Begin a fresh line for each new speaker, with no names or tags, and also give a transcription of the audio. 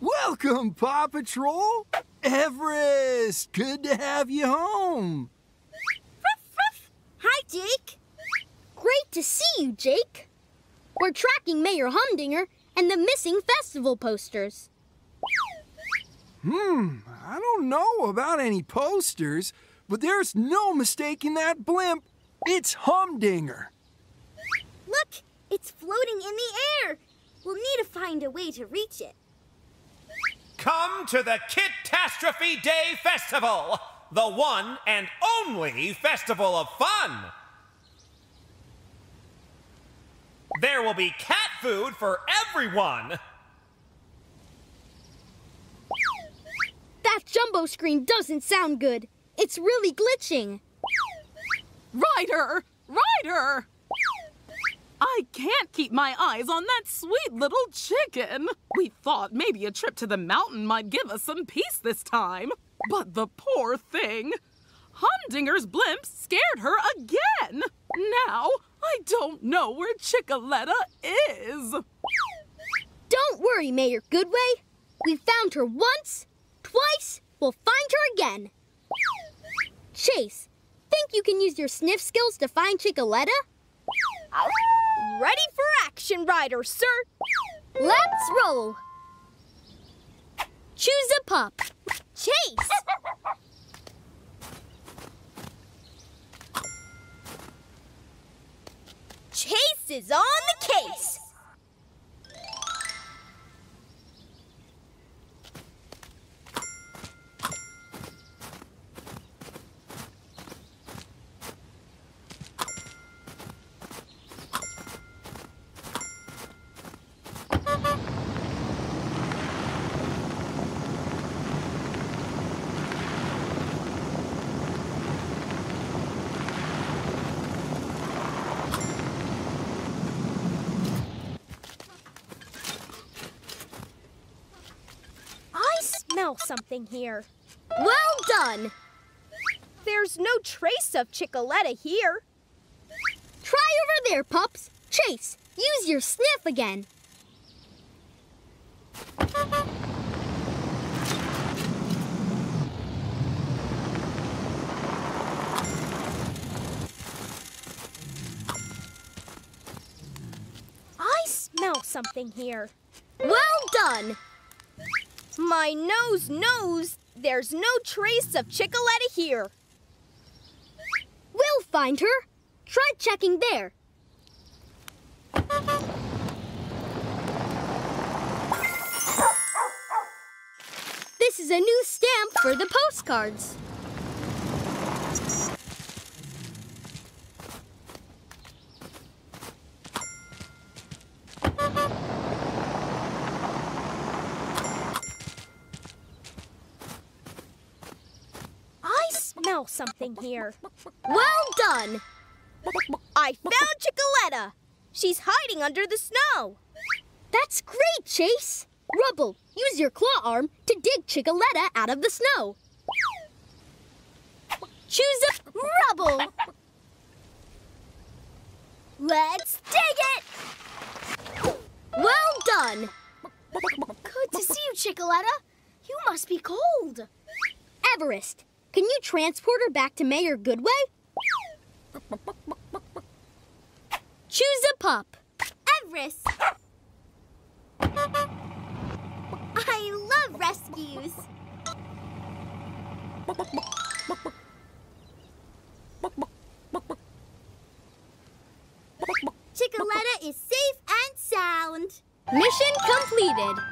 Welcome, Paw Patrol. Everest, good to have you home.
Hi, Jake. Great to see you, Jake. We're tracking Mayor Humdinger and the missing festival posters.
Hmm, I don't know about any posters, but there's no mistaking that blimp. It's Humdinger.
Look, it's floating in the air. We'll need to find a way to reach it.
Come to the Catastrophe Day Festival, the one and only festival of fun. There will be cat food for everyone.
That jumbo screen doesn't sound good. It's really glitching.
Ryder! Ryder! I can't keep my eyes on that sweet little chicken. We thought maybe a trip to the mountain might give us some peace this time. But the poor thing. Humdinger's blimp scared her again. Now I don't know where Chickaletta is.
Don't worry, Mayor Goodway. We found her once, twice, we'll find her again. Chase, think you can use your sniff skills to find Chickaletta?
Ready for action, Ryder, sir.
Let's roll. Choose a pup. Chase!
Chase is on the case. I smell something here.
Well done!
There's no trace of Chickaletta here.
Try over there, pups. Chase, use your sniff again.
I smell something here.
Well done!
My nose knows there's no trace of Chickaletta here.
We'll find her. Try checking there. This is a new stamp for the postcards.
I smell something here.
Well done!
I found Chickaletta. She's hiding under the snow.
That's great, Chase! Rubble, use your claw arm to dig Chickaletta out of the snow. Choose a rubble!
Let's dig it!
Well done!
Good to see you, Chickaletta. You must be cold.
Everest, can you transport her back to Mayor Goodway? Choose a pup.
Everest. I love rescues. Chickaletta is safe and sound.
Mission completed.